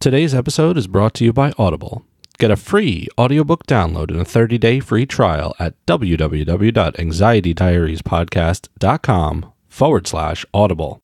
Today's episode is brought to you by Audible. Get a free audiobook download and a 30-day free trial at www.anxietydiariespodcast.com forward slash audible.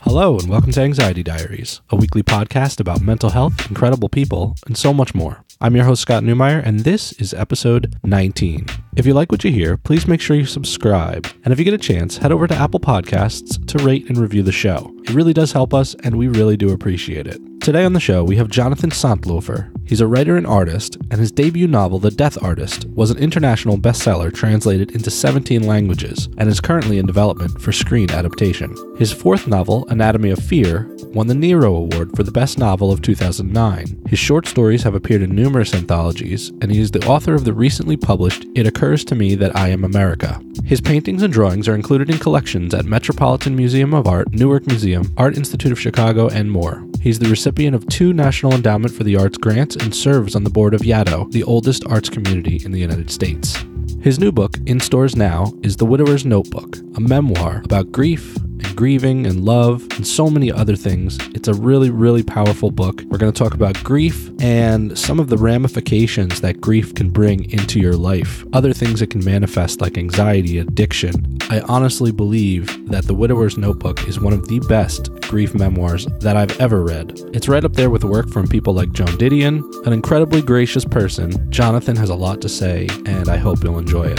Hello and welcome to Anxiety Diaries, a weekly podcast about mental health, incredible people, and so much more. I'm your host, Scott Neumyer, and this is episode 19. If you like what you hear, please make sure you subscribe. And if you get a chance, head over to Apple Podcasts to rate and review the show. It really does help us, and we really do appreciate it. Today on the show, we have Jonathan Santlofer. He's a writer and artist, and his debut novel, The Death Artist, was an international bestseller translated into 17 languages and is currently in development for screen adaptation. His fourth novel, Anatomy of Fear, won the Nero Award for the Best Novel of 2009. His short stories have appeared in numerous anthologies, and he is the author of the recently published It Occurs to Me That I Am America. His paintings and drawings are included in collections at Metropolitan Museum of Art, Newark Museum, Art Institute of Chicago, and more. He's the recipient of two National Endowment for the Arts grants and serves on the board of Yaddo, the oldest arts community in the United States. His new book, in stores now, is The Widower's Notebook, a memoir about grief and grieving and love and so many other things. It's a really, really powerful book. We're going to talk about grief and some of the ramifications that grief can bring into your life, other things it can manifest like anxiety, addiction. I honestly believe that The Widower's Notebook is one of the best grief memoirs that I've ever read. It's right up there with work from people like Joan Didion, an incredibly gracious person. Jonathan has a lot to say, and I hope you'll enjoy it.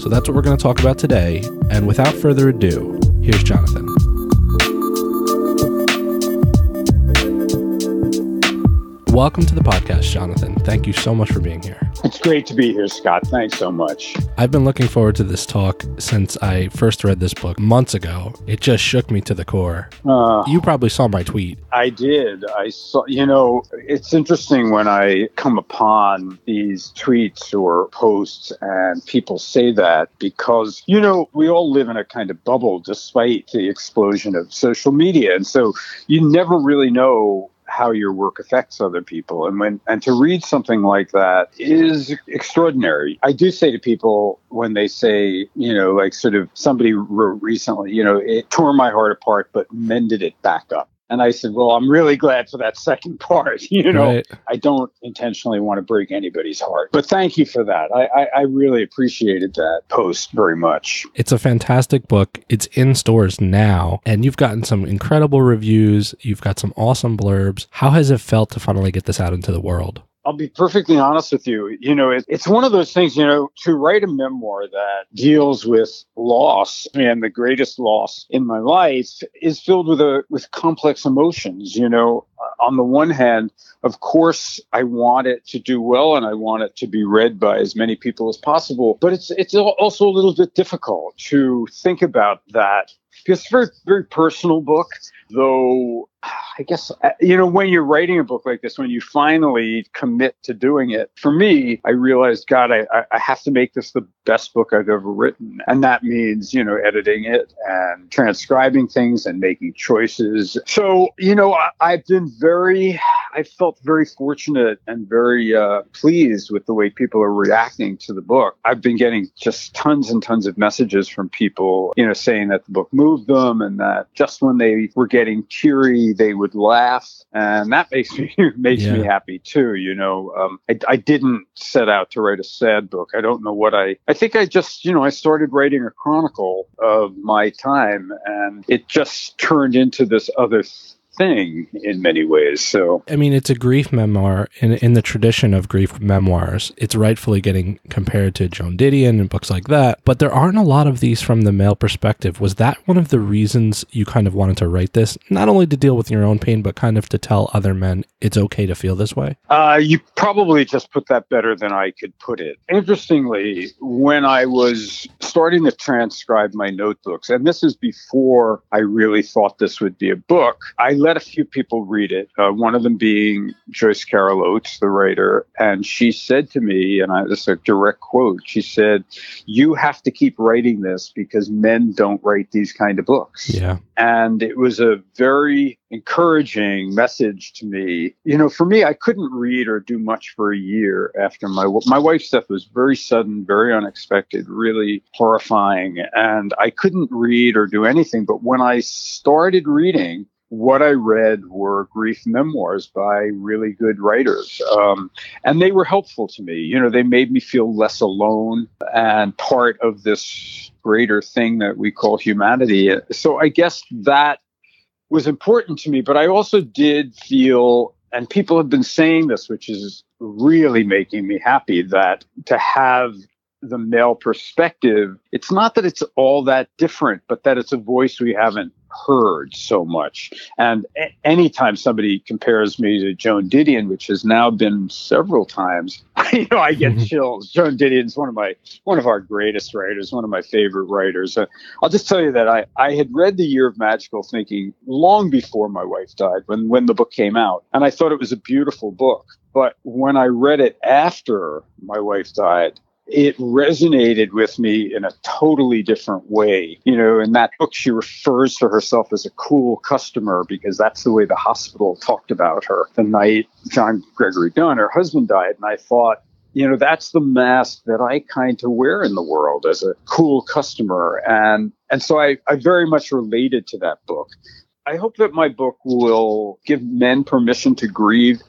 So that's what we're going to talk about today. And without further ado, here's Jonathan. Welcome to the podcast, Jonathan. Thank you so much for being here. It's great to be here, Scott. Thanks so much. I've been looking forward to this talk since I first read this book months ago. It just shook me to the core. Uh, you probably saw my tweet. I did. I saw, you know, it's interesting when I come upon these tweets or posts and people say that because, you know, we all live in a kind of bubble despite the explosion of social media. And so you never really know how your work affects other people. And when and to read something like that is extraordinary. I do say to people when they say you know like sort of somebody wrote recently you know it tore my heart apart but mended it back up and I said, Well, I'm really glad for that second part. You know, right. I don't intentionally want to break anybody's heart. But thank you for that. I, I, I, really appreciated that post very much. It's a fantastic book. It's in stores now, and you've gotten some incredible reviews. You've got some awesome blurbs. How has it felt to finally get this out into the world? I'll be perfectly honest with you. You know, it, it's one of those things, you know, to write a memoir that deals with loss and the greatest loss in my life is filled with a with complex emotions, you know. On the one hand, of course, I want it to do well and I want it to be read by as many people as possible, but it's it's also a little bit difficult to think about that because it's a very very personal book, though I guess, uh, you know, when you're writing a book like this, when you finally commit to doing it, for me, I realized, God, I, I have to make this the best book I've ever written. And that means, you know, editing it and transcribing things and making choices. So, you know, I, have been very, I felt very fortunate and very uh, pleased with the way people are reacting to the book. I've been getting just tons and tons of messages from people, you know, saying that the book moved them and that just when they were getting teary, they would laugh. And that makes me, makes yeah. me happy too. You know, um, I, I didn't set out to write a sad book. I don't know what I, I think I just, you know, I started writing a chronicle of my time and it just turned into this other thing in many ways. So, I mean, it's a grief memoir in in the tradition of grief memoirs. It's rightfully getting compared to Joan Didion and books like that, but there aren't a lot of these from the male perspective. Was that one of the reasons you kind of wanted to write this, not only to deal with your own pain, but kind of to tell other men it's okay to feel this way? Uh, you probably just put that better than I could put it. Interestingly, when I was starting to transcribe my notebooks, and this is before I really thought this would be a book, I let let a few people read it. Uh, one of them being Joyce Carol Oates, the writer, and she said to me, and I, this is a direct quote. She said, "You have to keep writing this because men don't write these kind of books." Yeah. And it was a very encouraging message to me. You know, for me, I couldn't read or do much for a year after my my wife's death was very sudden, very unexpected, really horrifying, and I couldn't read or do anything. But when I started reading, what I read were grief memoirs by really good writers. Um, and they were helpful to me. You know, they made me feel less alone and part of this greater thing that we call humanity. So I guess that was important to me, but I also did feel, and people have been saying this, which is really making me happy, that to have the male perspective, it's not that it's all that different, but that it's a voice we haven't heard so much. And a- anytime somebody compares me to Joan Didion, which has now been several times, you know, I get chills. Joan Didion's one of my one of our greatest writers, one of my favorite writers. Uh, I'll just tell you that I I had read The Year of Magical Thinking long before my wife died, when when the book came out, and I thought it was a beautiful book. But when I read it after my wife died, it resonated with me in a totally different way. You know, in that book, she refers to herself as a cool customer because that's the way the hospital talked about her the night John Gregory Dunne, her husband, died. And I thought, you know, that's the mask that I kind of wear in the world as a cool customer. And, and so I, I very much related to that book. I hope that my book will give men permission to grieve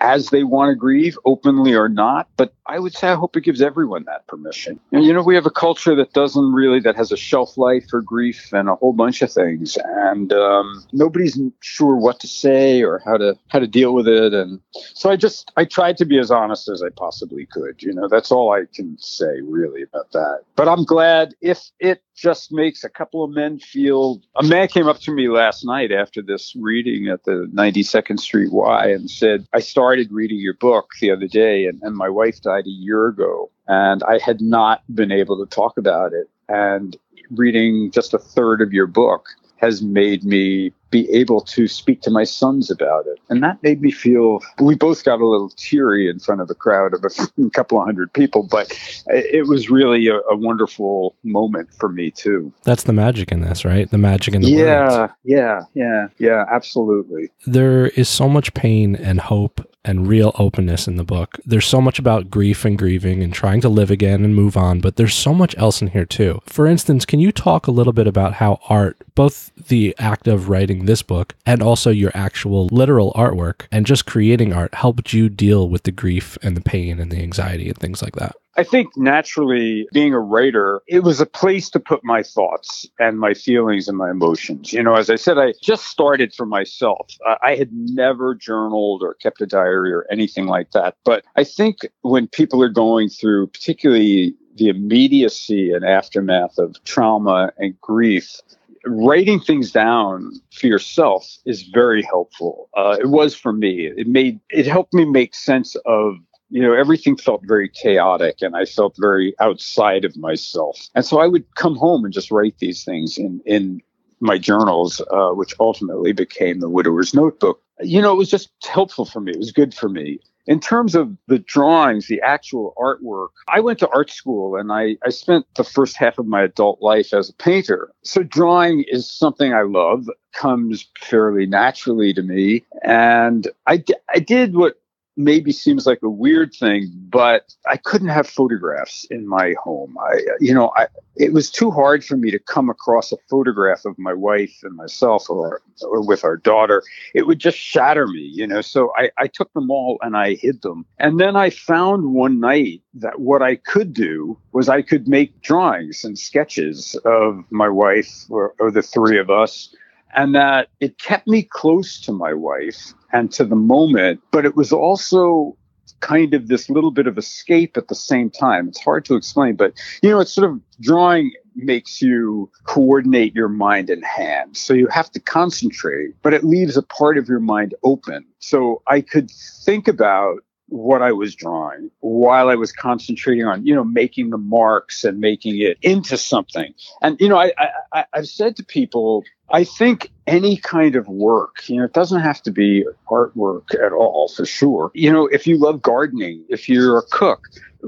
as they want to grieve, openly or not. But I would say I hope it gives everyone that permission. And you know, we have a culture that doesn't really that has a shelf life for grief and a whole bunch of things, and um, nobody's sure what to say or how to how to deal with it. And so I just I tried to be as honest as I possibly could. You know, that's all I can say really about that. But I'm glad if it just makes a couple of men feel. A man came up to me last night after this reading at the 92nd Street Y and said, I started reading your book the other day and, and my wife died a year ago and I had not been able to talk about it. And reading just a third of your book has made me be able to speak to my sons about it. And that made me feel we both got a little teary in front of a crowd of a couple of hundred people, but it was really a, a wonderful moment for me too. That's the magic in this, right? The magic in the yeah, words. Yeah, yeah, yeah, absolutely. There is so much pain and hope and real openness in the book. There's so much about grief and grieving and trying to live again and move on, but there's so much else in here too. For instance, can you talk a little bit about how art, both the act of writing this book and also your actual literal artwork and just creating art helped you deal with the grief and the pain and the anxiety and things like that? I think naturally, being a writer, it was a place to put my thoughts and my feelings and my emotions. You know, as I said, I just started for myself. I had never journaled or kept a diary or anything like that. But I think when people are going through, particularly the immediacy and aftermath of trauma and grief, writing things down for yourself is very helpful. Uh, it was for me. It made it helped me make sense of you know everything felt very chaotic and i felt very outside of myself and so i would come home and just write these things in in my journals uh, which ultimately became the widower's notebook you know it was just helpful for me it was good for me in terms of the drawings, the actual artwork, I went to art school and I, I spent the first half of my adult life as a painter. So drawing is something I love, comes fairly naturally to me. And I, I did what maybe seems like a weird thing, but I couldn't have photographs in my home. I, you know, I, it was too hard for me to come across a photograph of my wife and myself or, or with our daughter. It would just shatter me, you know. So I, I took them all and I hid them. And then I found one night that what I could do was I could make drawings and sketches of my wife or, or the three of us and that it kept me close to my wife and to the moment, but it was also kind of this little bit of escape at the same time. It's hard to explain, but you know, it's sort of drawing makes you coordinate your mind and hand. So you have to concentrate, but it leaves a part of your mind open. So I could think about what I was drawing while I was concentrating on, you know, making the marks and making it into something. And, you know, I, I, I've said to people, I think any kind of work, you know, it doesn't have to be artwork at all for sure. You know, if you love gardening, if you're a cook,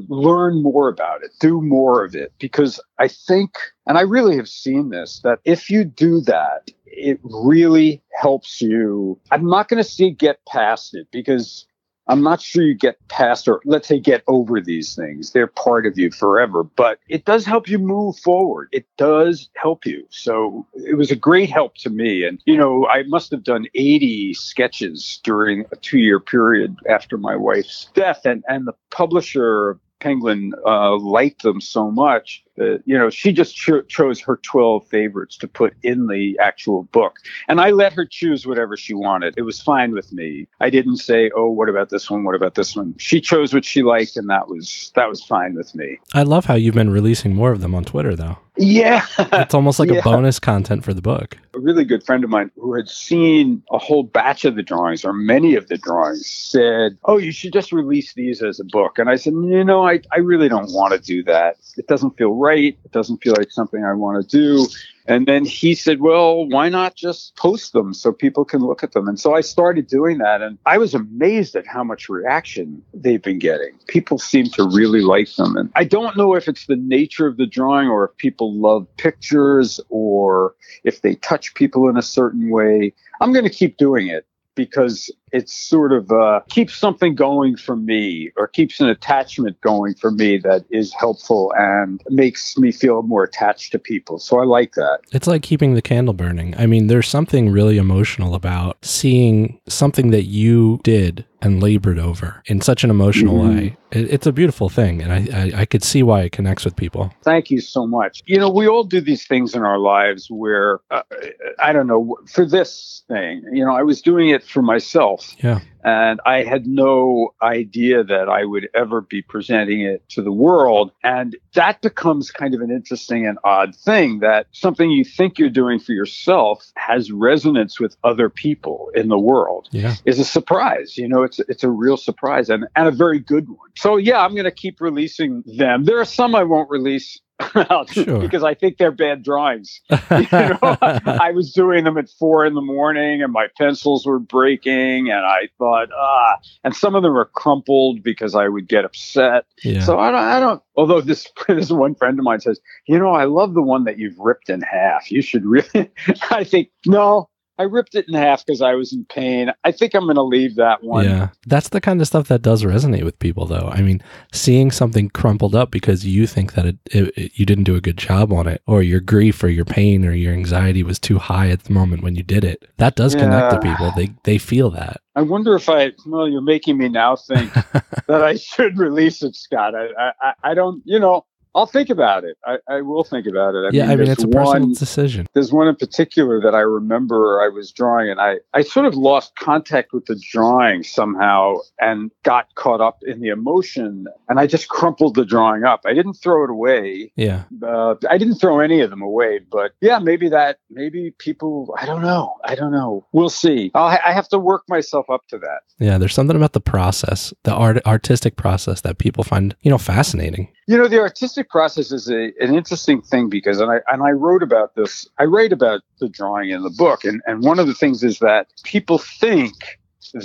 learn more about it, do more of it, because I think, and I really have seen this, that if you do that, it really helps you. I'm not going to say get past it because I'm not sure you get past or let's say get over these things. They're part of you forever, but it does help you move forward. It does help you. So it was a great help to me. And, you know, I must have done 80 sketches during a two year period after my wife's death. And, and the publisher Penguin uh, liked them so much you know she just cho- chose her 12 favorites to put in the actual book. And i let her choose whatever she wanted. It was fine with me. I didn't say oh what about this one? What about this one? She chose what she liked and that was that was fine with me. I love how you've been releasing more of them on twitter though. Yeah. It's almost like yeah. a bonus content for the book. A really good friend of mine who had seen a whole batch of the drawings or many of the drawings said oh you should just release these as a book. And i said you know i, I really don't want to do that. It doesn't feel right right. It doesn't feel like something I want to do. And then he said, well, why not just post them so people can look at them? And so I started doing that. And I was amazed at how much reaction they've been getting. People seem to really like them. And I don't know if it's the nature of the drawing or if people love pictures or if they touch people in a certain way. I'm going to keep doing it because it sort of uh, keeps something going for me or keeps an attachment going for me that is helpful and makes me feel more attached to people. So I like that. It's like keeping the candle burning. I mean, there's something really emotional about seeing something that you did and labored over in such an emotional mm-hmm. way. It, it's a beautiful thing, and I, I, I could see why it connects with people. Thank you so much. You know, we all do these things in our lives where uh, I don't know for this thing. You know, I was doing it for myself. Yeah. And I had no idea that I would ever be presenting it to the world. And that becomes kind of an interesting and odd thing that something you think you're doing for yourself has resonance with other people in the world yeah. is a surprise. You know, it's, it's a real surprise and, and a very good one. So, yeah, I'm going to keep releasing them. There are some I won't release sure. because I think they're bad drawings. you know, I was doing them at four in the morning and my pencils were breaking and I thought, ah, and some of them were crumpled because I would get upset. Yeah. So I don't, I don't, although this, this one friend of mine says, you know, I love the one that you've ripped in half. You should really, I think, no, I ripped it in half because I was in pain. I think I'm going to leave that one. Yeah. That's the kind of stuff that does resonate with people, though. I mean, seeing something crumpled up because you think that it, it, it, you didn't do a good job on it, or your grief or your pain or your anxiety was too high at the moment when you did it, that does yeah. connect to people. They, they feel that. I wonder if I, well, you're making me now think that I should release it, Scott. I, I, I don't, you know, I'll think about it. I, I will think about it. I yeah, mean, I mean, it's a personal decision. There's one in particular that I remember I was drawing, and I, I sort of lost contact with the drawing somehow and got caught up in the emotion, and I just crumpled the drawing up. I didn't throw it away. Yeah. Uh, I didn't throw any of them away, but yeah, maybe that, maybe people, I don't know. I don't know. We'll see. I'll, I have to work myself up to that. Yeah, there's something about the process, the art, artistic process that people find, you know, fascinating. You know, the artistic process is a, an interesting thing because, and I and I wrote about this. I write about the drawing in the book, and and one of the things is that people think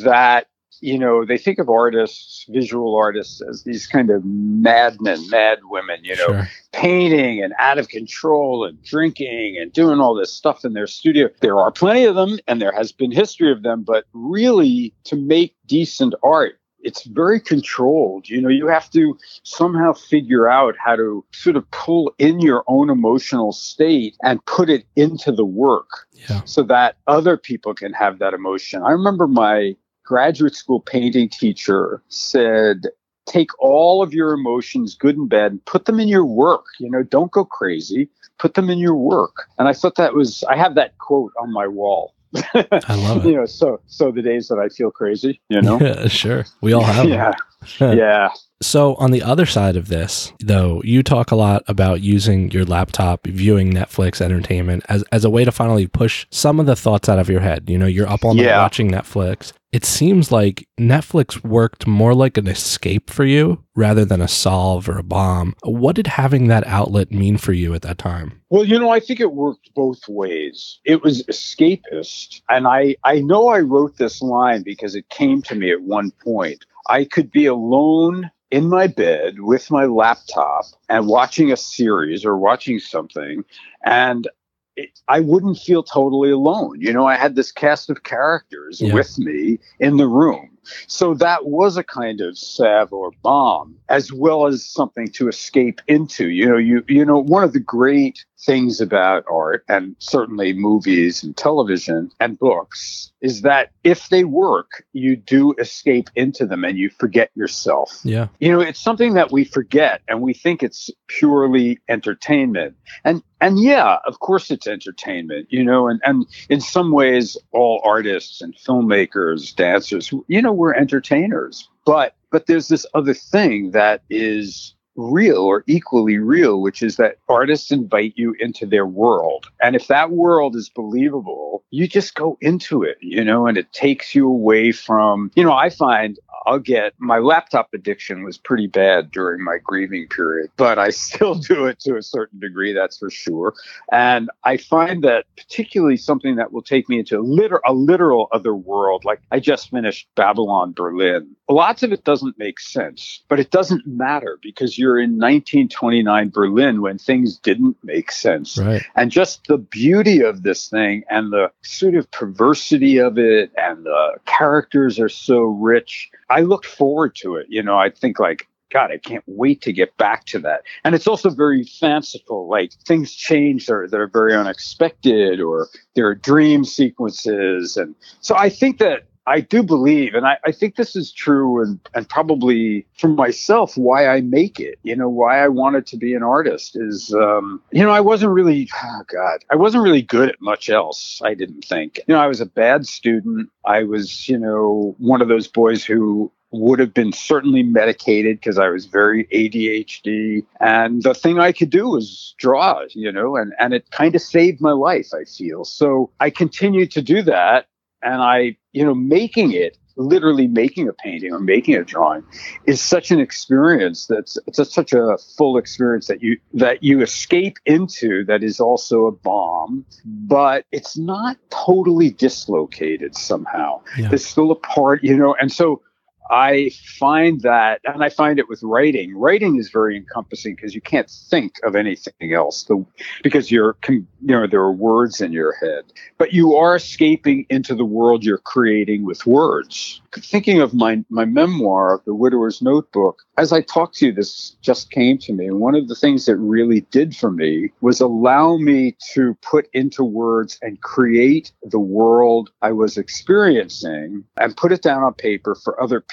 that you know they think of artists, visual artists, as these kind of madmen, mad women, you know, sure. painting and out of control and drinking and doing all this stuff in their studio. There are plenty of them, and there has been history of them, but really, to make decent art it's very controlled. You know, you have to somehow figure out how to sort of pull in your own emotional state and put it into the work yeah. so that other people can have that emotion. I remember my graduate school painting teacher said, take all of your emotions, good and bad, and put them in your work. You know, don't go crazy. Put them in your work. And I thought that was, I have that quote on my wall. I love it. you know, so so the days that I feel crazy, you know. Yeah, sure. We all have. yeah. yeah. So, on the other side of this, though, you talk a lot about using your laptop, viewing Netflix entertainment as, as a way to finally push some of the thoughts out of your head. You know, you're up all night Yeah. watching Netflix. It seems like Netflix worked more like an escape for you rather than a solve or a balm. What did having that outlet mean for you at that time? Well, you know, I think it worked both ways. It was escapist. And I, I know I wrote this line because it came to me at one point. I could be alone in my bed with my laptop and watching a series or watching something, and it, I wouldn't feel totally alone. You know, I had this cast of characters Yeah. with me in the room. So that was a kind of salve or balm, as well as something to escape into. You know, you you know, one of the great things about art and certainly movies and television and books is that if they work, you do escape into them and you forget yourself. Yeah. You know, it's something that we forget and we think it's purely entertainment. And and yeah, of course it's entertainment, you know, and, and in some ways all artists and filmmakers, dancers, you know, we're entertainers. But but there's this other thing that is real or equally real, which is that artists invite you into their world. And if that world is believable, you just go into it, you know, and it takes you away from, you know, I find I'll get my laptop addiction was pretty bad during my grieving period, but I still do it to a certain degree, that's for sure. And I find that particularly something that will take me into a, liter- a literal other world, like I just finished Babylon Berlin. Lots of it doesn't make sense, but it doesn't matter because you're in 1929 Berlin when things didn't make sense Right. and just the beauty of this thing and the sort of perversity of it and the characters are so rich i looked forward to it you know i think like god i can't wait to get back to that. And it's also very fanciful like things change that are, that are very unexpected or there are dream sequences. And so i think that I do believe, and I, I think this is true, and, and probably for myself, why I make it. You know, why I wanted to be an artist is, um, you know, I wasn't really, oh God, I wasn't really good at much else. I didn't think. You know, I was a bad student. I was, you know, one of those boys who would have been certainly medicated because I was very ADHD. And the thing I could do was draw, you know, and, and it kind of saved my life, I feel. So I continued to do that. And I, you know, making it, literally making a painting or making a drawing is such an experience that's it's such a full experience that you that you escape into that is also a balm but it's not totally dislocated somehow Yeah. there's still a part you know and so I find that, and I find it with writing. Writing is very encompassing because you can't think of anything else, the, because you're, you know, there are words in your head, but you are escaping into the world you're creating with words. Thinking of my my memoir, The Widower's Notebook, as I talked to you, this just came to me, and one of the things that really did for me was allow me to put into words and create the world I was experiencing and put it down on paper for other people.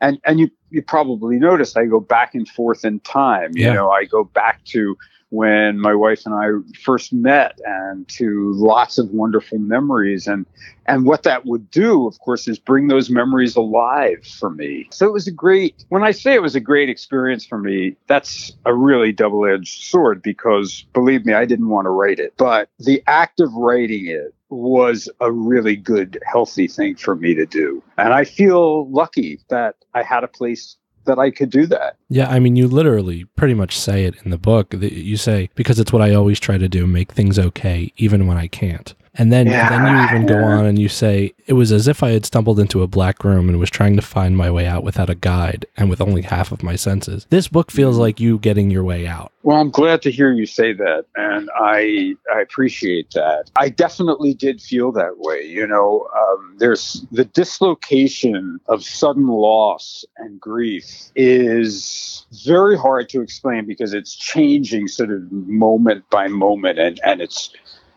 And and you you probably noticed I go back and forth in time. You know, I go back to when my wife and I first met and to lots of wonderful memories. And and what that would do of course is bring those memories alive for me. So it was a great when i say it was a great experience for me that's a really double-edged sword because believe me i didn't want to write it. But the act of writing it was a really good healthy thing for me to do. And i feel lucky that i had a place that i could do that Yeah, I mean, you literally pretty much say it in the book. You say because it's what I always try to do, make things okay, even when I can't. And then, Yeah, then you even go on and you say it was as if I had stumbled into a black room and was trying to find my way out without a guide and with only half of my senses. This book feels Mm-hmm. like you getting your way out. Well, I'm glad to hear you say that, and I I appreciate that. I definitely did feel that way. You know, um, there's the dislocation of sudden loss and grief is very hard to explain because it's changing sort of moment by moment, and and it's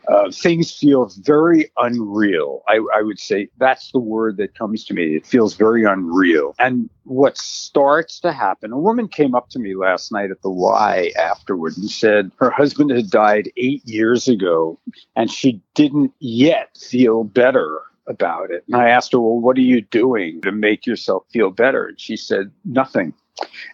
uh, things feel very unreal. I, I would say that's the word that comes to me. It feels very unreal. And what starts to happen, a woman came up to me last night at the Y afterward and said her husband had died eight years ago and she didn't yet feel better about it. And I asked her, Well, what are you doing to make yourself feel better? And she said, Nothing.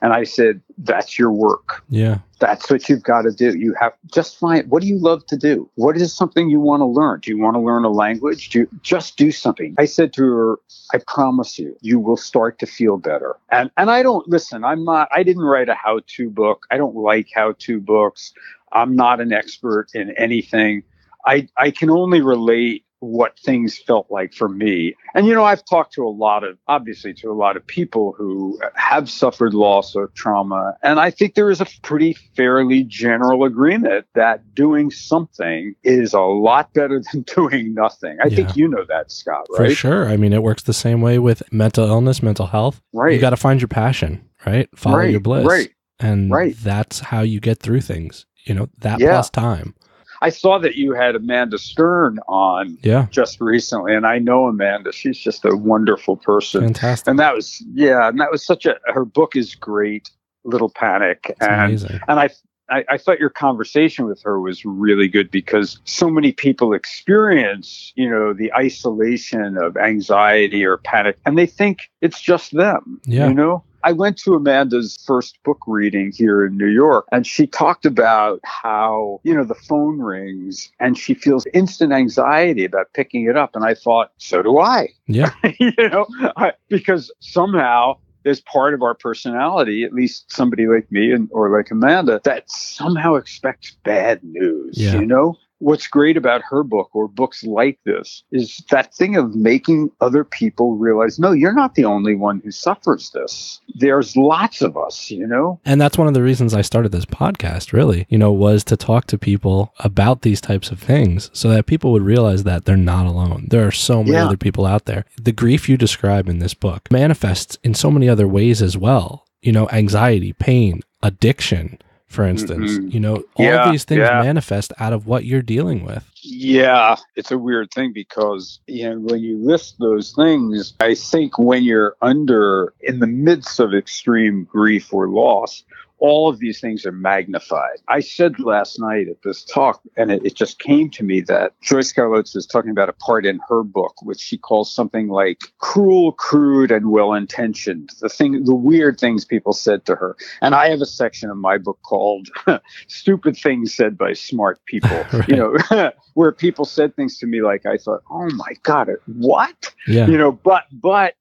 And I said, that's your work. Yeah. That's what you've got to do. You have just find what do you love to do? What is something you want to learn? Do you want to learn a language? Do you just do something? I said to her, I promise you, you will start to feel better. And and I don't listen, I'm not I didn't write a how-to book. I don't like how-to books. I'm not an expert in anything. I I can only relate what things felt like for me. And, you know, I've talked to a lot of, obviously, to a lot of people who have suffered loss or trauma. And I think there is a pretty fairly general agreement that doing something is a lot better than doing nothing. I yeah. think you know that, Scott, right? For sure. I mean, it works the same way with mental illness, mental health. Right. You got to find your passion, right? Follow right. your bliss. Right. And right. that's how you get through things, you know, that yeah. plus time. I saw that you had Amanda Stern on yeah. just recently, and I know Amanda. She's just a wonderful person. Fantastic. And that was yeah, and that was such a her book is great, Little Panic. It's and amazing. and I, I I thought your conversation with her was really good because so many people experience, you know, the isolation of anxiety or panic and they think it's just them. Yeah. You know? I went to Amanda's first book reading here in New York, and she talked about how, you know, the phone rings and she feels instant anxiety about picking it up. And I thought, so do I. Yeah. you know, I, because somehow there's part of our personality, at least somebody like me and or like Amanda, that somehow expects bad news. Yeah. You know, what's great about her book or books like this is that thing of making other people realize no you're not the only one who suffers this there's lots of us you know And that's one of the reasons I started this podcast, really, you know, was to talk to people about these types of things so that people would realize that they're not alone. There are so many Yeah. other people out there. The grief you describe in this book manifests in so many other ways as well. You know, anxiety, pain, addiction, for instance. Mhm. You know, all Yeah, these things yeah. manifest out of what you're dealing with. Yeah, it's a weird thing because you know when you list those things, I think when you're under in the midst of extreme grief or loss, all of these things are magnified. I said mm-hmm. last night at this talk, and it, it just came to me that Joyce Carol Oates is talking about a part in her book, which she calls something like cruel, crude, and well intentioned. The thing, the weird things people said to her. And I have a section of my book called Stupid Things Said by Smart People. Right. You know, where people said things to me like I thought, oh my God, what? Yeah. you know but but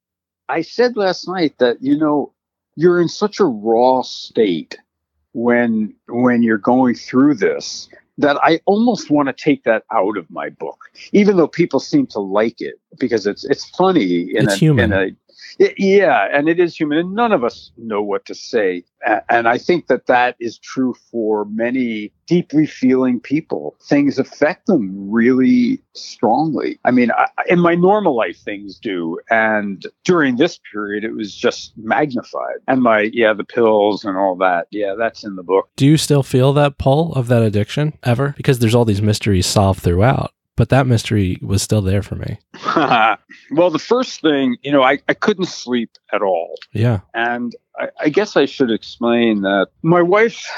i said last night that you know you're in such a raw state when when you're going through this that i almost want to take that out of my book even though people seem to like it because it's it's funny in It's a, human. in a it- yeah and it is human and none of us know what to say. And i think that that is true for many deeply feeling people. Things affect them really strongly. I mean I, in my normal life things do. And during this period it was just magnified. And my yeah the pills and all that. Yeah that's in the book. Do you still feel that pull of that addiction ever? Because there's all these mysteries solved throughout, but that mystery was still there for me. well the first thing you know I, I couldn't sleep at all Yeah. And I, I guess I should explain that my wife's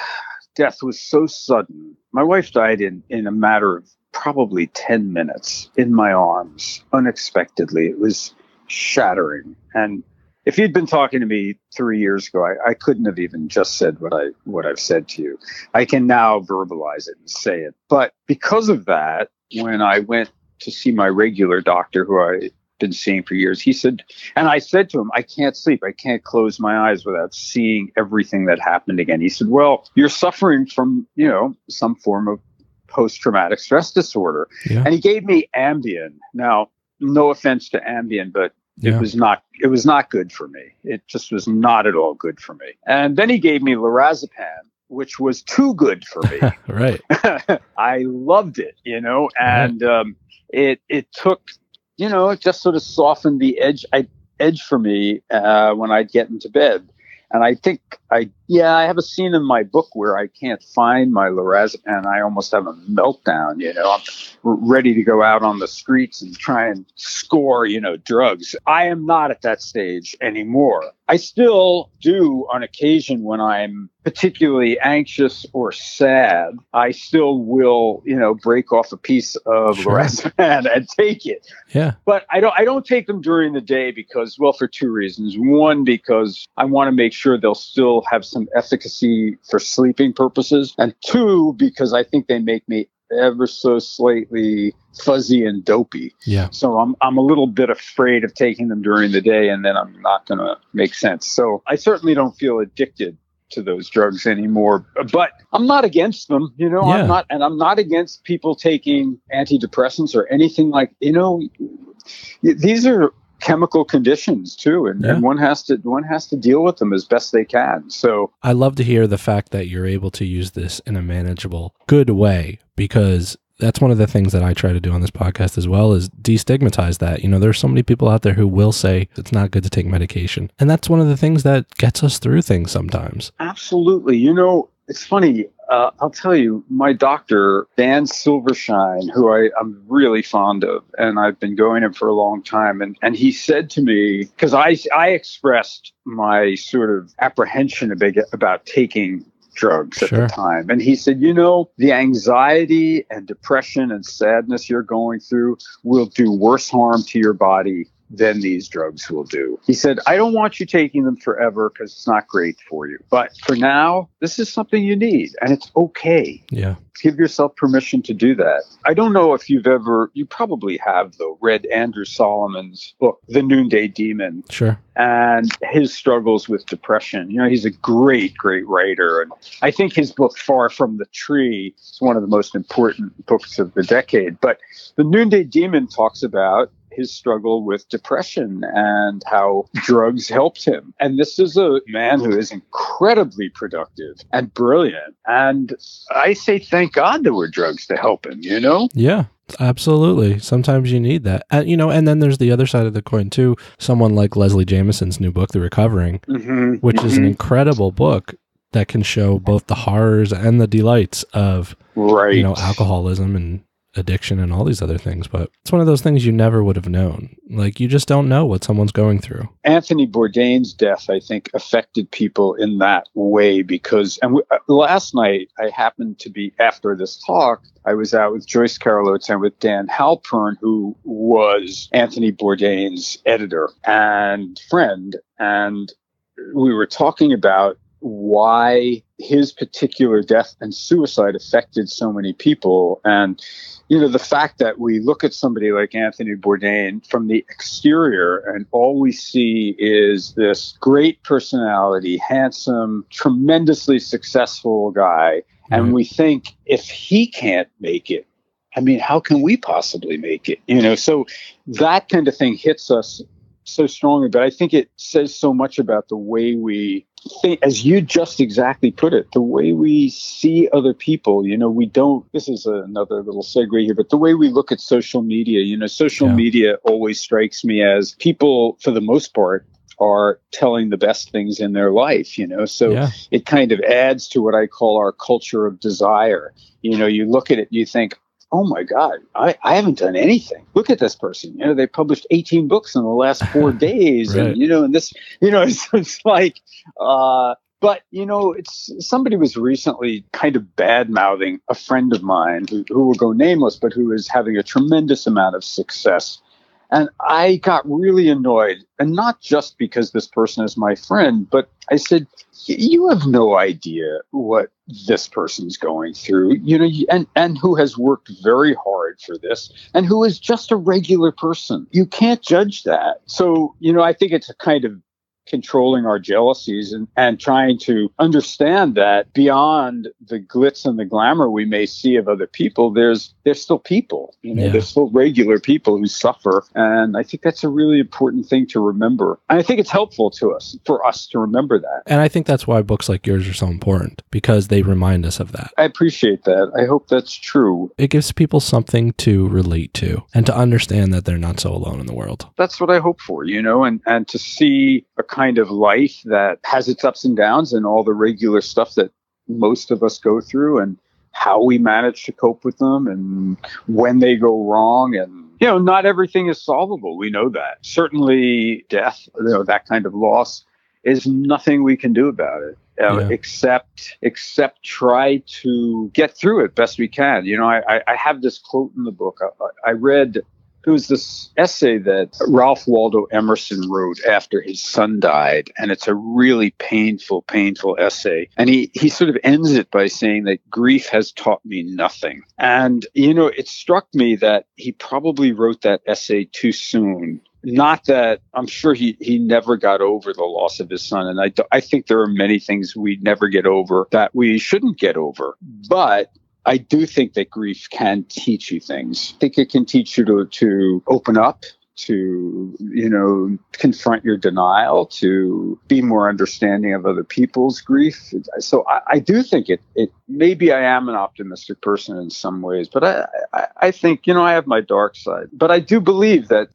death was so sudden. My wife died in, in a matter of probably 10 minutes in my arms, unexpectedly. It was shattering. And if you'd been talking to me three years ago, I, I couldn't have even just said what I what I've said to you. I can now verbalize it and say it. But because of that, when I went to see my regular doctor, who I been seeing for years. He said, and I said to him, I can't sleep. I can't close my eyes without seeing everything that happened again. He said, Well, you're suffering from, you know, some form of post traumatic stress disorder. Yeah. And he gave me Ambien. Now, no offense to Ambien, but Yeah. it was not it was not good for me. It just was not at all good for me. And then he gave me lorazepam, which was too good for me. right. I loved it, you know, and um, it it took, you know, it just sort of softened the edge I, edge for me uh, when I'd get into bed, and I think I yeah, I have a scene in my book where I can't find my lorazepam. And I almost have a meltdown. You know, I'm ready to go out on the streets and try and score, you know, drugs. I am not at that stage anymore. I still do on occasion when I'm particularly anxious or sad. I still will, you know, break off a piece of Sure. lorazepam and take it Yeah. but I don't I don't take them during the day because well for two reasons. One because I want to make sure they'll still have some efficacy for sleeping purposes, and two because I think they make me ever so slightly fuzzy and dopey. Yeah. So I'm I'm a little bit afraid of taking them during the day and then I'm not going to make sense. So I certainly don't feel addicted to those drugs anymore. But I'm not against them, you know. Yeah. I'm not, and I'm not against people taking antidepressants or anything like, you know. These are chemical conditions too, and, Yeah. and one has to one has to deal with them as best they can. So I love to hear the fact that you're able to use this in a manageable, good way because that's one of the things that I try to do on this podcast as well is destigmatize that. You know, there's so many people out there who will say it's not good to take medication. And that's one of the things that gets us through things sometimes. Absolutely. You know, it's funny. Uh, I'll tell you, my doctor, Dan Silvershine, who I, I'm really fond of, and I've been going him for a long time, and, and he said to me, because I, I expressed my sort of apprehension about, about taking drugs at Sure. the time. And he said, you know, the anxiety and depression and sadness you're going through will do worse harm to your body than these drugs will do. He said, I don't want you taking them forever because it's not great for you. But for now, this is something you need and it's okay. Yeah. Give yourself permission to do that. I don't know if you've ever, you probably have though, read Andrew Solomon's book, The Noonday Demon Sure. and his struggles with depression. You know, he's a great, great writer. And I think his book, Far From the Tree, is one of the most important books of the decade. But The Noonday Demon talks about his struggle with depression and how drugs helped him. And this is a man who is incredibly productive and brilliant. And I say, thank God there were drugs to help him, you know? Yeah. Absolutely. Sometimes you need that. And, you know, and then there's the other side of the coin too. Someone like Leslie Jamison's new book, The Recovering, Mm-hmm. which is an incredible book that can show both the horrors and the delights of right. you know alcoholism and addiction and all these other things but it's one of those things you never would have known. Like you just don't know what someone's going through. Anthony Bourdain's death, I think, affected people in that way because, and w- uh, last night I happened to be after this talk, I was out with Joyce Carol Oates and with Dan Halpern, who was Anthony Bourdain's editor and friend, and we were talking about why his particular death and suicide affected so many people. And you know the fact that we look at somebody like Anthony Bourdain from the exterior and all we see is this great personality handsome tremendously successful guy. And mm-hmm. we think if he can't make it I mean how can we possibly make it? You know so that kind of thing hits us so strongly but I think it says so much about the way we think, as you just exactly put it, the way we see other people, you know, we don't, this is another little segue here, but the way we look at social media, you know, social Yeah. media always strikes me as people, for the most part, are telling the best things in their life, you know, so yeah it kind of adds to what I call our culture of desire. You know, you look at it, you think, oh my God, I, I haven't done anything. Look at this person. You know, they published 18 books in the last four days. Right. And, you know, and this, you know, it's, it's like, uh, but you know, it's somebody was recently kind of bad mouthing a friend of mine who, who will go nameless, but who is having a tremendous amount of success. And I got really annoyed, and not just because this person is my friend, but I said, "You have no idea what this person's going through, you know, and and who has worked very hard for this, and who is just a regular person. You can't judge that. So, you know, I think it's a kind of controlling our jealousies and, and trying to understand that beyond the glitz and the glamour we may see of other people, there's there's still people. You know, Yeah. there's still regular people who suffer. And I think that's a really important thing to remember. And I think it's helpful to us for us to remember that. and i think that's why books like yours are so important because they remind us of that I appreciate that. I hope that's true. it gives people something to relate to and to understand that they're not so alone in the world That's what I hope for, you know, and, and to see a kind of life that has its ups and downs and all the regular stuff that most of us go through and how we manage to cope with them and when they go wrong and you know not everything is solvable. We know that. Certainly death you know that kind of loss is nothing we can do about it uh, yeah. except except try to get through it best we can. You know i i have this quote in the book. I, I read it was this essay that Ralph Waldo Emerson wrote after his son died, and it's a really painful, painful essay. And he, he sort of ends it by saying that grief has taught me nothing. And, you know, it struck me that he probably wrote that essay too soon not that I'm sure he, he never got over the loss of his son. And I, I think there are many things we never get over that we shouldn't get over. But I do think that grief can teach you things. I think it can teach you to, to open up, to, you know, confront your denial, to be more understanding of other people's grief. So I, I do think it, it, maybe I am an optimistic person in some ways, but I, I, I think, you know, I have my dark side, but I do believe that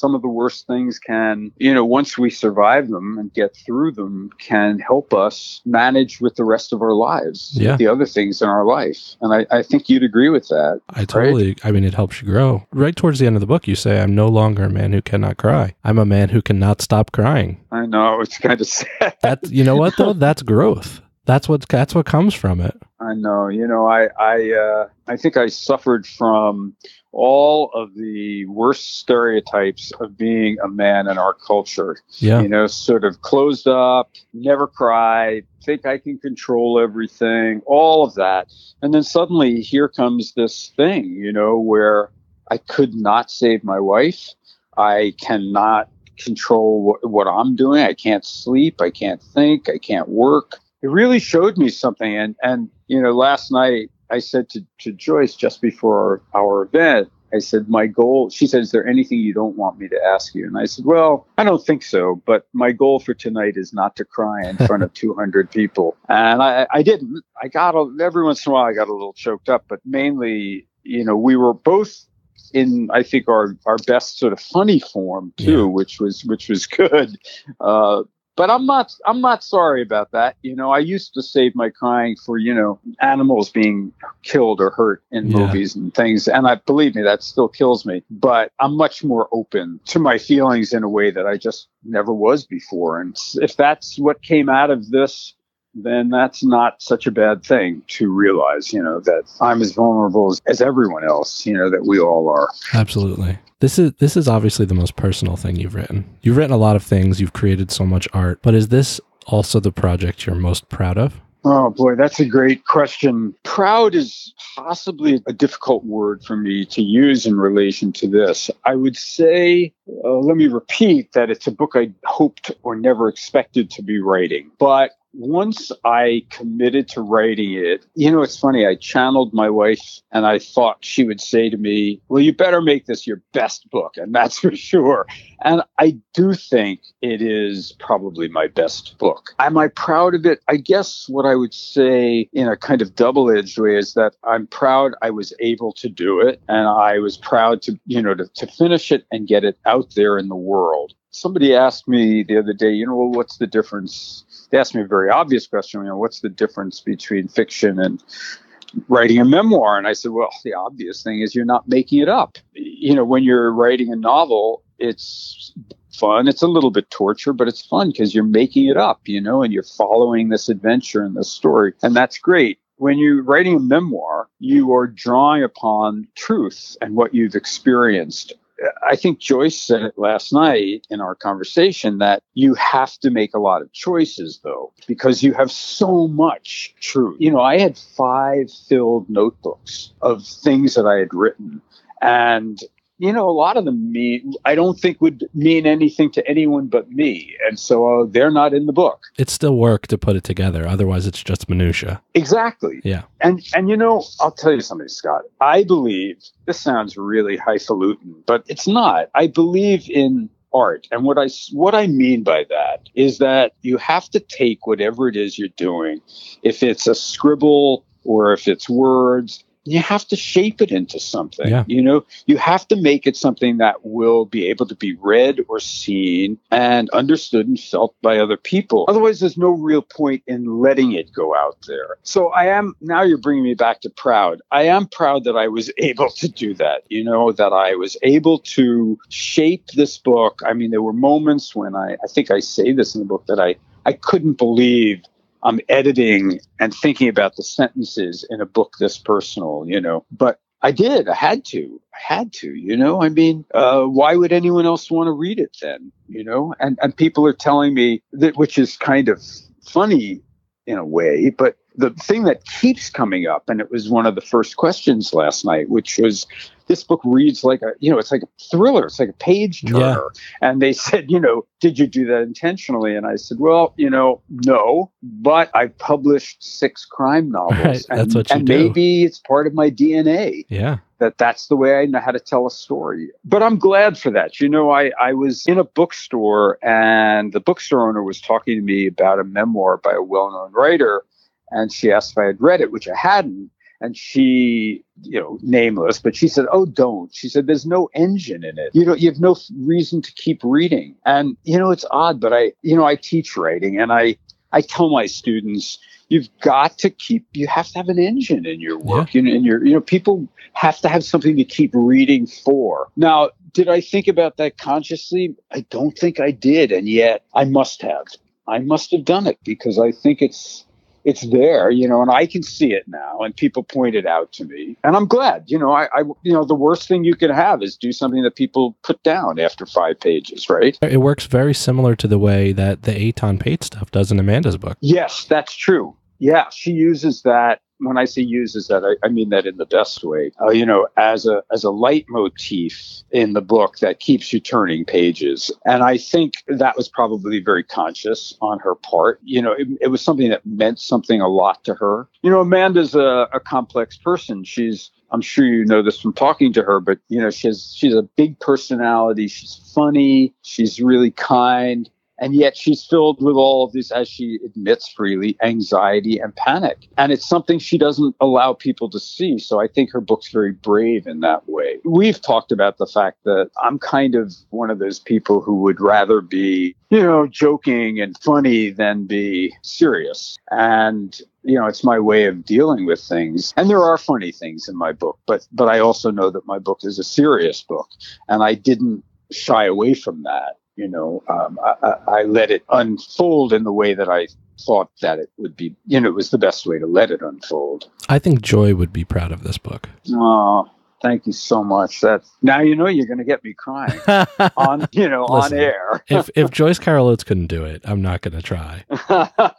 some of the worst things can, you know, once we survive them and get through them, can help us manage with the rest of our lives, yeah. the other things in our life. And I, I think you'd agree with that. I totally, right? I mean, it helps you grow. Right towards the end of the book, you say, I'm no longer a man who cannot cry. I'm a man who cannot stop crying. I know. It's kind of sad. That, you know what, though? That's growth. That's what that's what comes from it. I know. You know, I I uh, I think I suffered from all of the worst stereotypes of being a man in our culture. Yeah. You know, sort of closed up, never cry, think I can control everything, all of that. And then suddenly here comes this thing, you know, where I could not save my wife. I cannot control what, what I'm doing. I can't sleep. I can't think. I can't work. It really showed me something. And, and, you know, last night I said to, to Joyce just before our, our event, I said, my goal, she said, is there anything you don't want me to ask you? And I said, well, I don't think so, but my goal for tonight is not to cry in front of 200 people. And I, I didn't. I got, a, every once in a while, I got a little choked up, but mainly, you know, we were both in I think our our best sort of funny form too, yeah. which was which was good. Uh, but I'm not I'm not sorry about that. You know, I used to save my crying for you know animals being killed or hurt in yeah. movies and things, and I believe me that still kills me. But I'm much more open to my feelings in a way that I just never was before. And if that's what came out of this then that's not such a bad thing to realize, you know, that I'm as vulnerable as, as, everyone else, you know, that we all are. Absolutely. This is this is obviously the most personal thing you've written. You've written a lot of things, you've created so much art, but is this also the project you're most proud of? Oh boy, that's a great question. Proud is possibly a difficult word for me to use in relation to this. I would say, uh, let me repeat that it's a book I hoped or never expected to be writing. But once I committed to writing it, you know, it's funny. I channeled my wife and I thought she would say to me, Well, you better make this your best book. And that's for sure. And I do think it is probably my best book. Am I proud of it? I guess what I would say in a kind of double edged way is that I'm proud I was able to do it. And I was proud to, you know, to, to finish it and get it out there in the world. Somebody asked me the other day, you know, well, what's the difference? They asked me a very obvious question, you know, what's the difference between fiction and writing a memoir? And I said, well, the obvious thing is you're not making it up. You know, when you're writing a novel, it's fun. It's a little bit torture, but it's fun because you're making it up, you know, and you're following this adventure and this story. And that's great when you're writing a memoir, you are drawing upon truth and what you've experienced I think Joyce said it last night in our conversation that you have to make a lot of choices though, because you have so much truth. You know, I had five filled notebooks of things that I had written. And you know, a lot of them mean I don't think would mean anything to anyone but me, and so uh, they're not in the book. It's still work to put it together. Otherwise, it's just minutia. Exactly. Yeah. And and you know, I'll tell you something, Scott. I believe this sounds really highfalutin, but it's not. I believe in art. And what I what I mean by that is that you have to take whatever it is you're doing, if it's a scribble or if it's words, you have to shape it into something. Yeah. You know, you have to make it something that will be able to be read or seen and understood and felt by other people. Otherwise, there's no real point in letting it go out there. So I am, now you're bringing me back to proud. I am proud that I was able to do that, you know, that I was able to shape this book. I mean, there were moments when I, I think I say this in the book that I, I couldn't believe I'm editing and thinking about the sentences in a book this personal, you know. But I did. I had to. I had to. You know. I mean, uh, why would anyone else want to read it then? You know. And and people are telling me that, which is kind of funny in a way, but the thing that keeps coming up, and it was one of the first questions last night, which was this book reads like a, you know, it's like a thriller. It's like a page turner. Yeah. And they said, you know, did you do that intentionally? And I said, well, you know, no, but I published six crime novels. Right. And, that's what you and do. maybe it's part of my DNA. Yeah. That that's the way I know how to tell a story. But I'm glad for that. You know, I, I was in a bookstore and the bookstore owner was talking to me about a memoir by a well known writer and she asked if I had read it, which I hadn't. And she, you know, nameless, but she said, "Oh, don't." She said, "There's no engine in it. You know, you have no reason to keep reading." And you know, it's odd, but I, you know, I teach writing, and I, I tell my students, you've got to keep. You have to have an engine in your work. Yeah. You know, and your, you know, people have to have something to keep reading for. Now, did I think about that consciously? I don't think I did, and yet I must have. I must have done it because I think it's it's there, you know, and I can see it now, and people point it out to me, and I'm glad. You know, I, I, you know, the worst thing you can have is do something that people put down after five pages, right? It works very similar to the way that the Etan Patz stuff does in Amanda's book. Yes, that's true. Yeah, she uses that when I say uses that, I, I mean that in the best way. Uh, you know, as a as a leitmotif in the book that keeps you turning pages, and I think that was probably very conscious on her part. You know, it, it was something that meant something a lot to her. You know, Amanda's a, a complex person. She's I'm sure you know this from talking to her, but you know, she's she's a big personality. She's funny. She's really kind and yet she's filled with all of this, as she admits freely, anxiety and panic. And it's something she doesn't allow people to see. So I think her book's very brave in that way. We've talked about the fact that I'm kind of one of those people who would rather be, you know, joking and funny than be serious. And you know it's my way of dealing with things and there are funny things in my book but but i also know that my book is a serious book and i didn't shy away from that you know, um, I, I, let it unfold in the way that I thought that it would be, you know, it was the best way to let it unfold. I think Joy would be proud of this book. Oh, thank you so much. That now you know you're going to get me crying on, you know, Listen, on air. if if Joyce Carol Oates couldn't do it, I'm not going to try.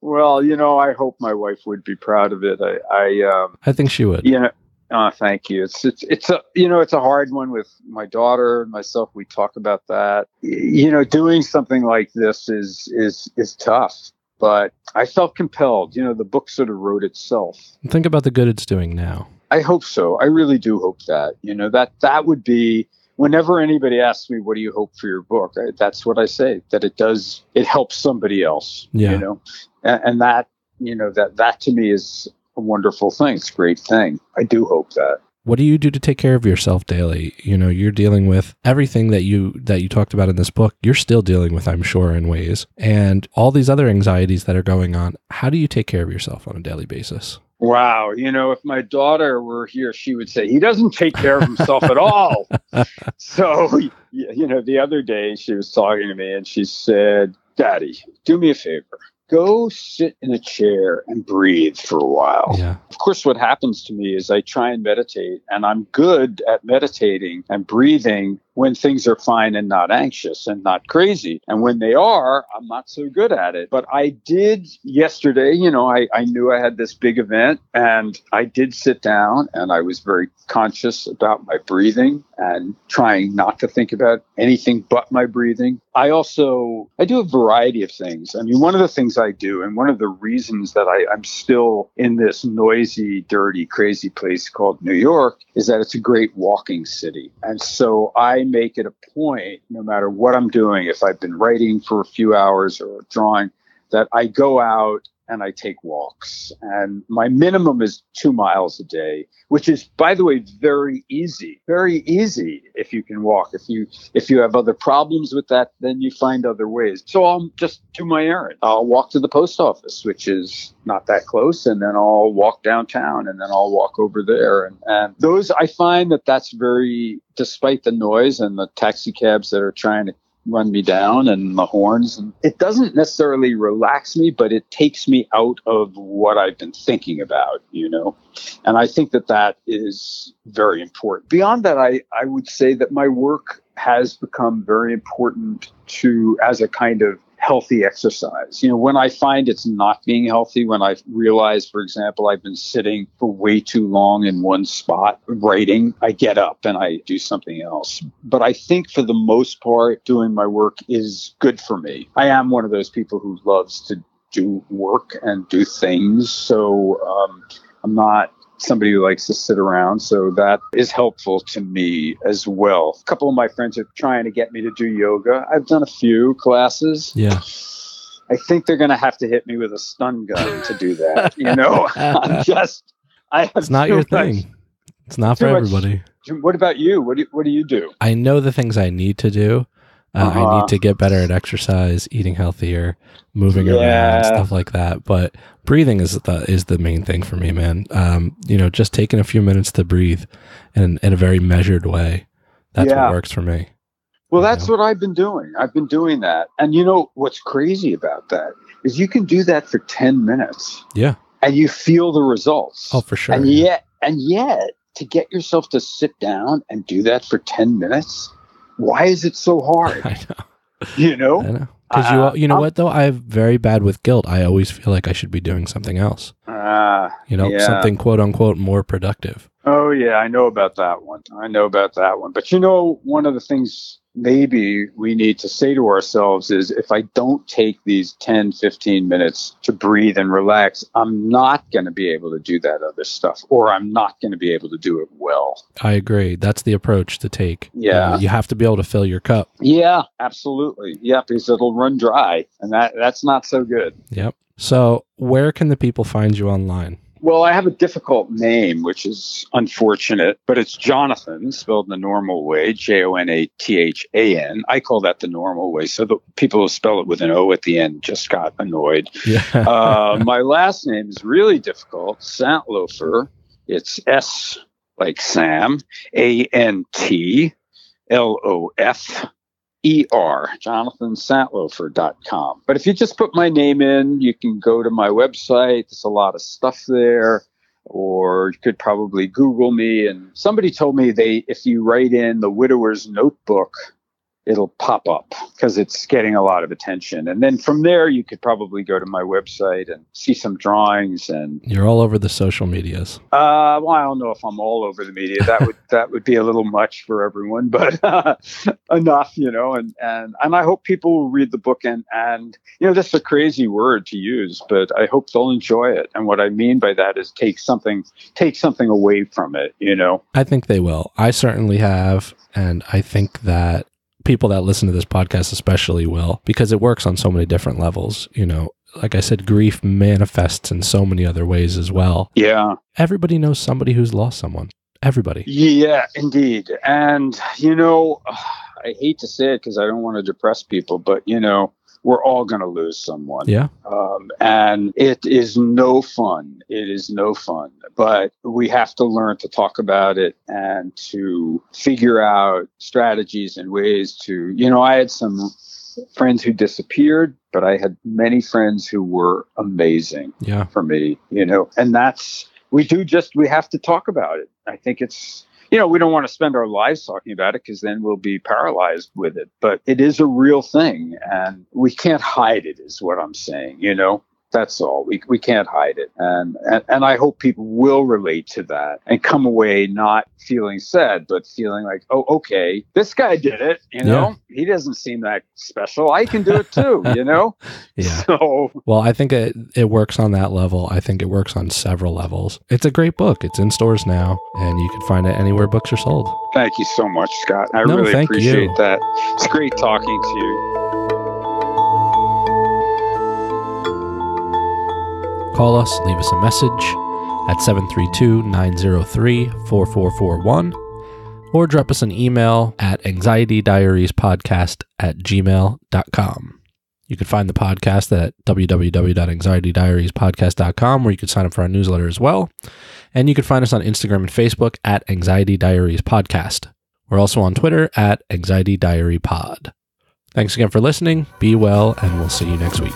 well, you know, I hope my wife would be proud of it. I, I, um, I think she would. You know, Oh, thank you. It's it's it's a you know it's a hard one with my daughter and myself. We talk about that. You know, doing something like this is is is tough, but I felt compelled. You know, the book sort of wrote itself. Think about the good it's doing now. I hope so. I really do hope that. You know that that would be whenever anybody asks me, "What do you hope for your book?" I, that's what I say. That it does. It helps somebody else. Yeah. You know, and, and that you know that that to me is a wonderful thing. It's a great thing. I do hope that. What do you do to take care of yourself daily? You know, you're dealing with everything that you that you talked about in this book. You're still dealing with, I'm sure, in ways, and all these other anxieties that are going on. How do you take care of yourself on a daily basis? Wow, you know, if my daughter were here, she would say he doesn't take care of himself at all. So, you know, the other day she was talking to me and she said, "Daddy, do me a favor go sit in a chair and breathe for a while. Yeah. Of course, what happens to me is I try and meditate, and I'm good at meditating and breathing when things are fine and not anxious and not crazy. And when they are, I'm not so good at it. But I did yesterday, you know, I, I knew I had this big event and I did sit down and I was very conscious about my breathing and trying not to think about anything but my breathing. I also I do a variety of things. I mean, one of the things I do, and one of the reasons that I, I'm still in this noisy, dirty, crazy place called New York is that it's a great walking city. And so I make it a point, no matter what I'm doing, if I've been writing for a few hours or drawing, that I go out and I take walks. And my minimum is two miles a day, which is, by the way, very easy. Very easy if you can walk. If you if you have other problems with that, then you find other ways. So I'll just do my errand. I'll walk to the post office, which is not that close, and then I'll walk downtown, and then I'll walk over there. And, and those I find that that's very, despite the noise and the taxi cabs that are trying to run me down and the horns. It doesn't necessarily relax me, but it takes me out of what I've been thinking about, you know. And I think that that is very important. Beyond that, I, I would say that my work has become very important to as a kind of healthy exercise. You know, when I find it's not being healthy, when I realize, for example, I've been sitting for way too long in one spot writing, I get up and I do something else. But I think for the most part, doing my work is good for me. I am one of those people who loves to do work and do things. So um, I'm not somebody who likes to sit around. So that is helpful to me as well. A couple of my friends are trying to get me to do yoga. I've done a few classes. Yeah. I think they're going to have to hit me with a stun gun to do that. You know, I'm just, I have It's not your much- thing. It's not for much- everybody. What about you? What do you, what do you do? I know the things I need to do. Uh, I Uh-huh. need to get better at exercise, eating healthier, moving Yeah. around, stuff like that. But breathing is the is the main thing for me, man. Um, you know, just taking a few minutes to breathe in in a very measured way. That's Yeah. what works for me. Well, that's know? what I've been doing. I've been doing that. And you know what's crazy about that is you can do that for 10 minutes Yeah. and you feel the results. Oh, for sure. And yet, and yet, to get yourself to sit down and do that for 10 minutes, why is it so hard? I know. You know? I know. Because Uh, you, you know I'm- what though, I'm very bad with guilt. I always feel like I should be doing something else. Ah, You know, Yeah. something quote unquote more productive. oh, yeah, I know about that one. I know about that one. But you know, one of the things maybe we need to say to ourselves is if I don't take these 10, 15 minutes to breathe and relax, I'm not going to be able to do that other stuff, or I'm not going to be able to do it well. I agree. That's the approach to take. Yeah. know, you have to be able to fill your cup. Yeah, absolutely. Yeah, because it'll run dry, and that that's not so good. Yep. So, where can the people find you online? Well, I have a difficult name, which is unfortunate, but it's Jonathan, spelled in the normal way, J O N A T H A N. I call that the normal way. So the people who spell it with an O at the end just got annoyed. Yeah. Uh, my last name is really difficult, Santlofer. It's S like Sam, A N T L O F E-R, jonathansantlofer.com. But if you just put my name in, you can go to my website. There's a lot of stuff there. Or you could probably Google me. And somebody told me they, if you write in the widower's notebook, it'll pop up because it's getting a lot of attention. And then from there, you could probably go to my website and see some drawings. And You're all over the social medias. uh, well, I don't know if I'm all over the media. That would that would be a little much for everyone, but enough, you know. And and and I hope people will read the book and and you know, that's a crazy word to use, but I hope they'll enjoy it. And what I mean by that is take something take something away from it, you know. I think they will. I certainly have. And I think that people that listen to this podcast, especially, will because it works on so many different levels. You know, like I said, grief manifests in so many other ways as well. Yeah. Everybody knows somebody who's lost someone. Everybody. Yeah, indeed. And, you know, I hate to say it because I don't want to depress people, but, you know, we're all going to lose someone. Yeah. Um, and it is no fun. It is no fun. But we have to learn to talk about it and to figure out strategies and ways to, you know, I had some friends who disappeared, but I had many friends who were amazing Yeah. for me, you know, and that's, we do just, we have to talk about it. I think it's, you know, we don't want to spend our lives talking about it because then we'll be paralyzed with it. But it is a real thing and we can't hide it, is what I'm saying, you know? That's all. We, we can't hide it. And, and, and I hope people will relate to that and come away not feeling sad, but feeling like, oh, okay, this guy did it. You know, he doesn't seem that special. I can do it too, you know? Yeah. So, Well, I think it, it works on that level. I think it works on several levels. It's a great book. It's in stores now, and you can find it anywhere books are sold. thank you so much, Scott. I No, really thank appreciate you. that. It's great talking to you. Call us, leave us a message at 732 903 4441 or drop us an email at anxietydiariespodcast at gmail.com. You can find the podcast at www.anxietydiariespodcast.com where you can sign up for our newsletter as well. And you can find us on Instagram and Facebook at Anxiety Diaries Podcast. We're also on Twitter at Anxiety Diary Pod. Thanks again for listening. Be well, and we'll see you next week.